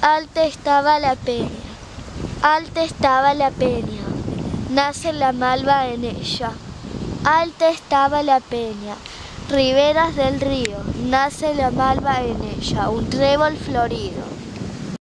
Alta estaba la peña, alta estaba la peña, nace la malva en ella. Alta estaba la peña, riberas del río, nace la malva en ella, un trébol florido.